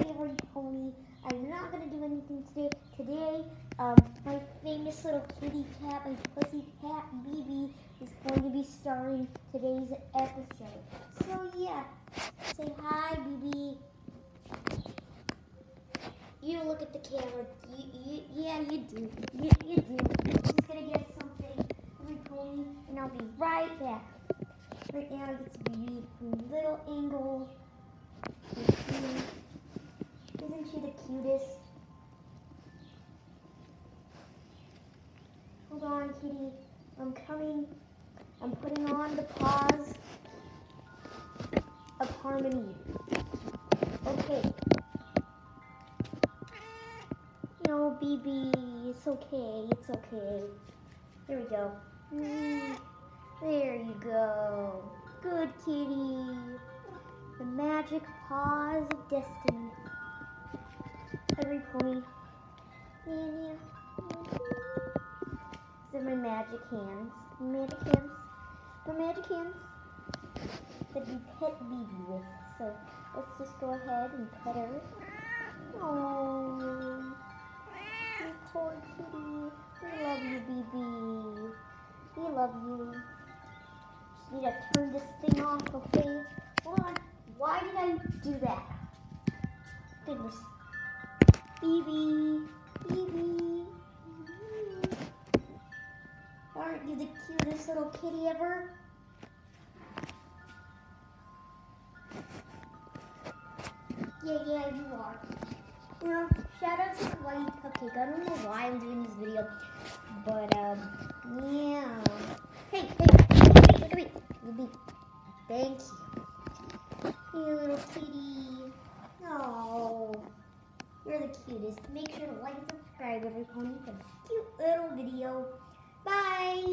every pony. I'm not gonna do anything today. Today, um, my famous little kitty cat, my pussy cat Bibi, is going to be starring today's episode. So yeah, say hi, Bibi. You look at the camera. You, you, yeah, you do. You, you do. I'm just gonna get something, every pony, and I'll be right back. Right now, it's Bibi from Little Angle. Cutest? Hold on, kitty. I'm coming. I'm putting on the paws of harmony. Okay. No, Bibi, it's okay. It's okay. There we go. There you go. Good kitty. The magic paws of destiny. Yeah. These are my magic hands. Magic hands. My magic hands that you pet Bibi with. So let's just go ahead and pet her. Oh, you poor kitty. We love you, Bibi. We love you. Just need to turn this thing off, okay? Hold on. Why did I do that? Goodness. Bibi, Bibi. Aren't you the cutest little kitty ever? Yeah, yeah, you are. Well, shout out to White Cupcake. I don't know why I'm doing this video, but um, yeah. Hey, hey, look at me. Thank you. You little kitty. Cutest. Make sure to like and subscribe every pony for this cute little video. Bye.